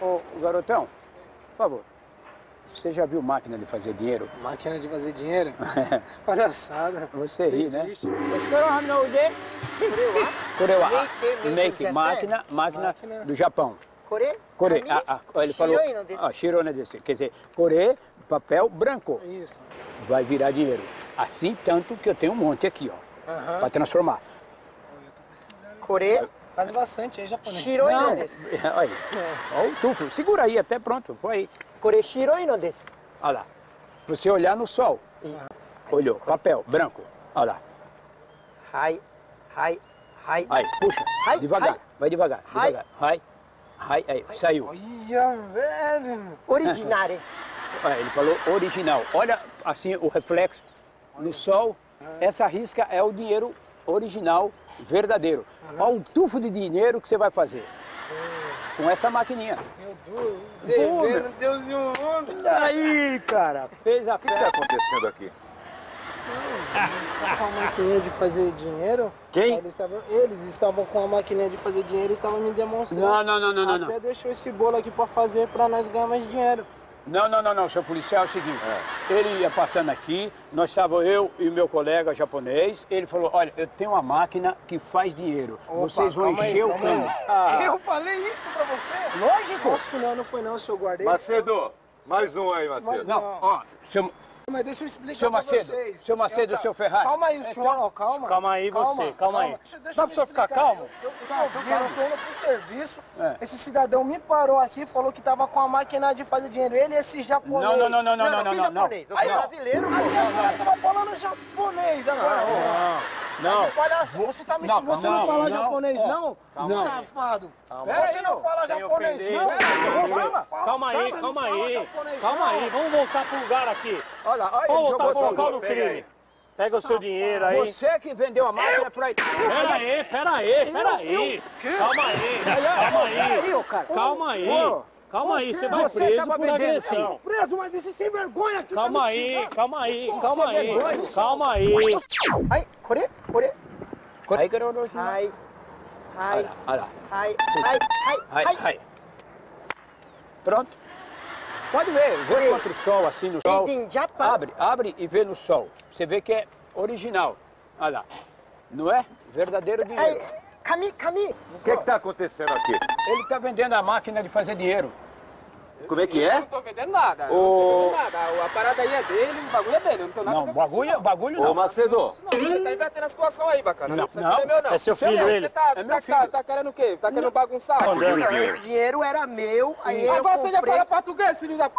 Ô, garotão, por favor, você já viu máquina de fazer dinheiro? Máquina de fazer dinheiro? Palhaçada. Você ri, né? Existe. Korewa. Make, make Make, Japan. máquina, máquina do Japão. Core? Core, ah, ah, ele falou, ah, shiroi no desu. quer dizer, core, papel branco, Isso. vai virar dinheiro. Assim tanto que eu tenho um monte aqui, ó, Aham. para transformar. Core? Faz bastante aí, japonês. Shiroi Não, no desu. olha aí, ó o tufo, segura aí até pronto, foi aí. Core shiroi no desu. Olha lá, você olhar no sol, olhou, papel branco, olha lá, Hai, hai, hai. aí, puxa, Ai, devagar, ai. vai devagar, Ai. devagar, vai, vai, aí, saiu. Olha, velho. Originare. Olha, ele falou original. Olha assim o reflexo no sol. Essa risca é o dinheiro original, verdadeiro. Olha o tufo de dinheiro que você vai fazer com essa maquininha. Meu Deus, devendo Deus e o mundo. Aí, cara, fez a O que está festa. acontecendo aqui? Com a maquininha de fazer dinheiro. Quem? Eles estavam, eles estavam com a maquininha de fazer dinheiro e estavam me demonstrando. Não, não, não, não, não, Até não. deixou esse bolo aqui pra fazer pra nós ganhar mais dinheiro. Não, não, não, não, seu policial, é o seguinte. Ele ia passando aqui, nós estávamos eu e meu colega japonês. Ele falou, olha, eu tenho uma máquina que faz dinheiro. Opa, Vocês vão encher o cano. Ah, Eu falei isso pra você? lógico. Acho que não, não foi não, seu guardei. Macedo, mais um aí, Macedo. Não, ó, seu, Mas deixa eu explicar Seu pra Macedo, vocês. seu Macedo, Eu seu Ferraz. Calma aí, Então- senhor, calma. Calma aí você, calma aí. Deixa, deixa Dá eu pra senhor ficar calmo? Eu, eu, eu, tô vendo, eu tô indo pro serviço. É. Esse cidadão me parou aqui, falou que tava com a máquina de fazer dinheiro. Ele e esse japonês. Não, não, não, não, não, não, não, que não, não. japonês. Eu sou Aí, brasileiro, pô. agora eu tava falando japonês agora. ô. Não, Palhaço, você tá Não, mentindo. Você não, não, fala não. japonês, não? calma. Safado. Você aí, não fala japonês, não? Calma aí, calma não aí. Calma não? aí, vamos voltar pro lugar aqui. olha lá, olha, Vamos voltar pro local do crime. aí. Pega o seu dinheiro aí. Você que vendeu a máquina pra ele. Pera aí, pera aí, pera aí. Calma aí, calma aí. Calma aí. Calma aí, você vai preso por agressão. Preso, mas esse sem vergonha aqui. Calma tá aí, mentindo. calma aí, calma aí. Vergonha. Calma aí. Ai, core, core. Aí, garoto. Hai, Olha hai, lá, olha lá. hai, hai, hai, Aí, hai. aí. Pronto. Pode ver, vê contra o sol, assim no sol. Abre, abre e vê no sol. Você vê que é original. Olha lá. Não é? Verdadeiro dinheiro. Ai, Kami, kami. O que está acontecendo aqui? Ele está vendendo a máquina de fazer dinheiro. Como é que Eu é? não tô vendendo nada. Ô- Eu não tô vendendo nada. A parada aí é dele, o bagulho é dele. Eu não tenho nada Não, com isso, bagulho, não. bagulho Ô, não. Macedo, Não, você tá invertendo a situação aí, bacana. Não, Isso não. aqui é meu, não. É seu filho, não, ele. Você tá, É você meu tá, filho. tá querendo o quê? Tá querendo bagunçar? Andando. Então, esse dinheiro era meu, aí eu Agora você já fala português, filho da p.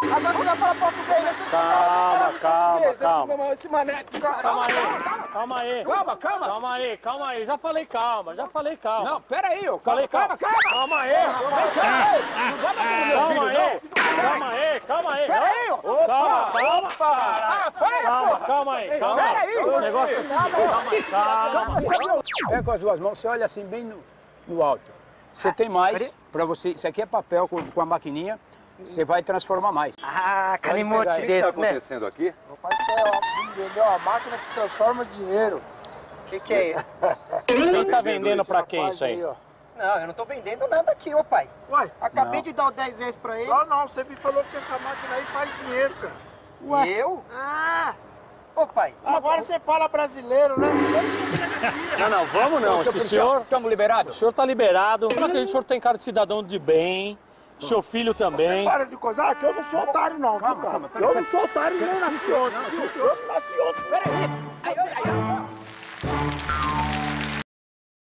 Agora você já fala português, né? Você Calma, calma, calma. Esse, mané. Calma aí, calma aí. Calma, calma. Calma aí, calma aí. Já falei calma, já falei calma. Não, pera aí, ô. Falei Calma, calma. calma, calma. Calma aí, Não vai bater no meu calma filho, aí. Calma aí, calma aí. Pera aí, ô. Calma, calma. Ah, para, Calma, aí, calma aí, O negócio é assim, calma aí, calma. Pega com as duas mãos, você olha assim bem no, no alto. Você tem mais para você. Isso aqui é papel com, com a maquininha. Você vai transformar mais. Ah, pegar canimote aí. o que está desse, né? acontecendo aqui? Meu pai quer vender uma máquina que transforma dinheiro. O que que é isso? Quem tá vendendo pra quem isso aí? ó. Não, eu não tô vendendo nada aqui, ô pai. Uai, Acabei Não. de dar o 10 vezes pra ele. não, não, você me falou que essa máquina aí faz dinheiro, cara. Eu? Ah, Ô pai, agora você fala brasileiro, né? Não, não, vamos não. Esse senhor, Estamos o liberados? senhor tá liberado. Eu acredito que o senhor tem cara de cidadão de bem. Seu filho também. Para de coisar, que eu não sou otário não, viu, cara? Eu não sou otário nem viu? Eu não nasci ontem. Peraí.